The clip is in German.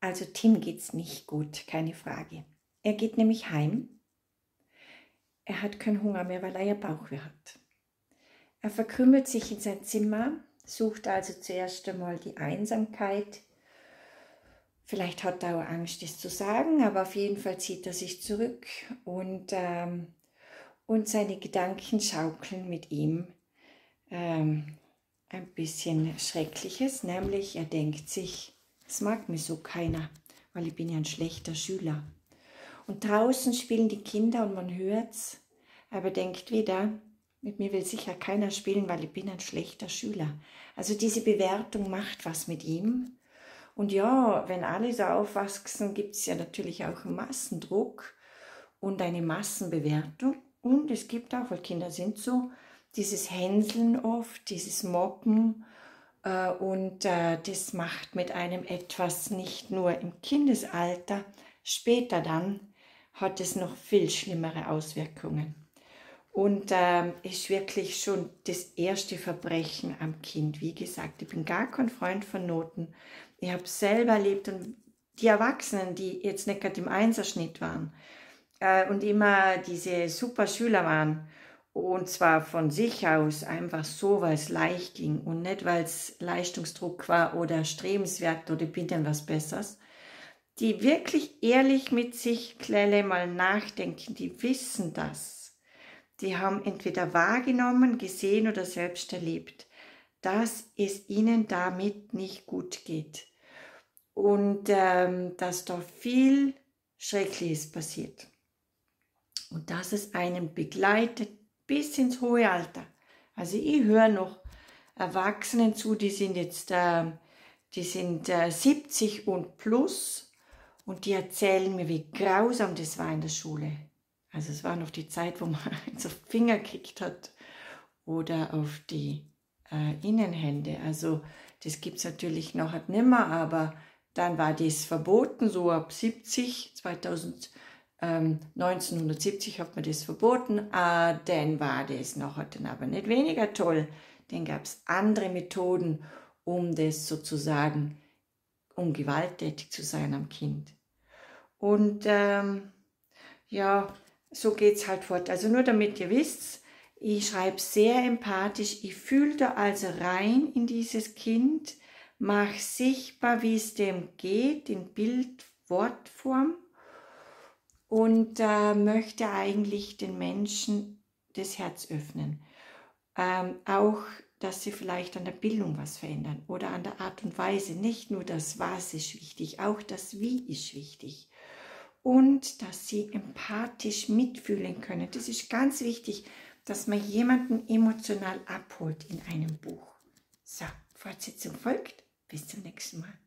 Also Tim geht's nicht gut, keine Frage. Er geht nämlich heim. Er hat keinen Hunger mehr, weil er ja Bauchweh hat. Er verkrümmelt sich in sein Zimmer, sucht also zuerst einmal die Einsamkeit. Vielleicht hat er auch Angst, das zu sagen, aber auf jeden Fall zieht er sich zurück und, ähm, und seine Gedanken schaukeln mit ihm ähm, ein bisschen Schreckliches, nämlich er denkt sich, es mag mir so keiner, weil ich bin ja ein schlechter Schüler. Und draußen spielen die Kinder und man hört's, aber denkt wieder, mit mir will sicher keiner spielen, weil ich bin ein schlechter Schüler. Also diese Bewertung macht was mit ihm. Und ja, wenn alle so aufwachsen, gibt es ja natürlich auch einen Massendruck und eine Massenbewertung. Und es gibt auch, weil Kinder sind so, dieses Hänseln oft, dieses Mobben äh, und äh, das macht mit einem etwas nicht nur im Kindesalter, später dann hat es noch viel schlimmere Auswirkungen. Und äh, ist wirklich schon das erste Verbrechen am Kind. Wie gesagt, ich bin gar kein Freund von Noten. Ich habe selber erlebt und die Erwachsenen, die jetzt nicht gerade im Einserschnitt waren äh, und immer diese super Schüler waren, und zwar von sich aus, einfach so, weil es leicht ging und nicht, weil es Leistungsdruck war oder strebenswert oder bin denn was Besseres. Die wirklich ehrlich mit sich, Klelle, mal nachdenken, die wissen das. Die haben entweder wahrgenommen, gesehen oder selbst erlebt, dass es ihnen damit nicht gut geht. Und ähm, dass da viel Schreckliches passiert. Und dass es einen begleitet bis ins hohe Alter. Also ich höre noch Erwachsenen zu, die sind jetzt äh, die sind äh, 70 und plus und die erzählen mir, wie grausam das war in der Schule. Also es war noch die Zeit, wo man so Finger gekriegt hat oder auf die äh, Innenhände. Also das gibt es natürlich noch nicht mehr, aber dann war das verboten, so ab 70, 2000 ähm, 1970 hat man das verboten, äh, dann war das nachher dann aber nicht weniger toll. Dann gab es andere Methoden, um das sozusagen, um gewalttätig zu sein am Kind. Und ähm, ja, so geht es halt fort. Also nur damit ihr wisst, ich schreibe sehr empathisch, ich fühle da also rein in dieses Kind, mache sichtbar, wie es dem geht, in Bild, Wortform und äh, möchte eigentlich den Menschen das Herz öffnen. Ähm, auch, dass sie vielleicht an der Bildung was verändern oder an der Art und Weise. Nicht nur das Was ist wichtig, auch das Wie ist wichtig. Und dass sie empathisch mitfühlen können. Das ist ganz wichtig, dass man jemanden emotional abholt in einem Buch. So, Fortsetzung folgt. Bis zum nächsten Mal.